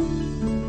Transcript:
Música